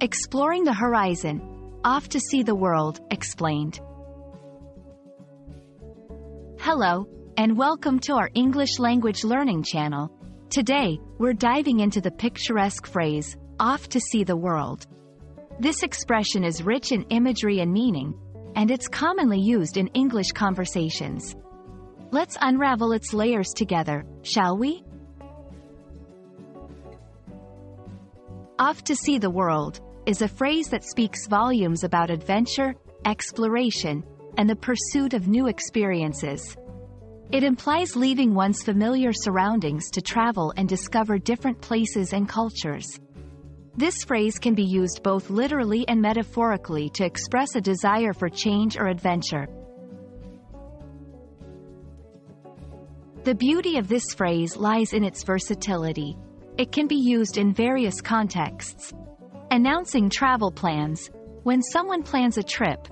Exploring the horizon. Off to see the world, explained. Hello, and welcome to our English language learning channel. Today, we're diving into the picturesque phrase, off to see the world. This expression is rich in imagery and meaning, and it's commonly used in English conversations. Let's unravel its layers together, shall we? Off to see the world is a phrase that speaks volumes about adventure, exploration, and the pursuit of new experiences. It implies leaving one's familiar surroundings to travel and discover different places and cultures. This phrase can be used both literally and metaphorically to express a desire for change or adventure. The beauty of this phrase lies in its versatility. It can be used in various contexts. Announcing travel plans. When someone plans a trip,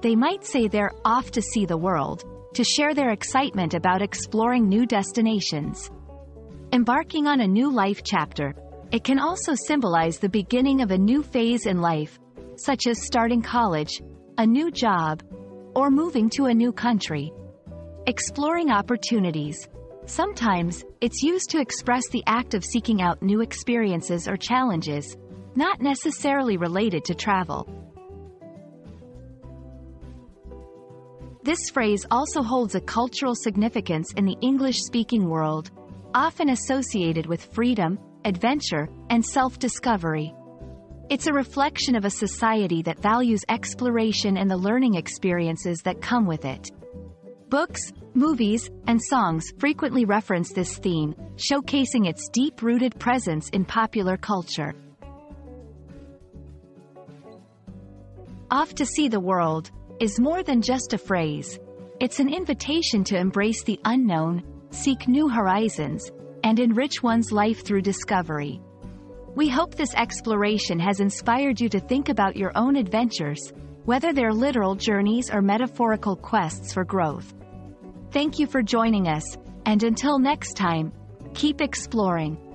they might say they're off to see the world, to share their excitement about exploring new destinations. Embarking on a new life chapter, it can also symbolize the beginning of a new phase in life, such as starting college, a new job, or moving to a new country. Exploring opportunities. Sometimes, it's used to express the act of seeking out new experiences or challenges, not necessarily related to travel. This phrase also holds a cultural significance in the English-speaking world, often associated with freedom, adventure, and self-discovery. It's a reflection of a society that values exploration and the learning experiences that come with it. Books, movies, and songs frequently reference this theme, showcasing its deep-rooted presence in popular culture. Off to see the world is more than just a phrase. It's an invitation to embrace the unknown, seek new horizons, and enrich one's life through discovery. We hope this exploration has inspired you to think about your own adventures, whether they're literal journeys or metaphorical quests for growth. Thank you for joining us, and until next time, keep exploring.